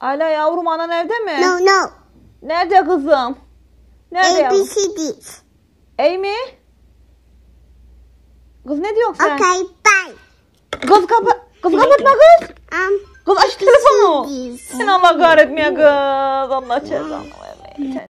Ala yavrum anan evde mi? No, no. Nerede kızım? Nerede A, B. C, D. Amy? Kız ne diyorsun sen? Okay, bye. Kız kapa kız kapatma kız. Um, Kız aç telefonu. Sen Allah kahretmeye kız. Allah cezanı vermeye.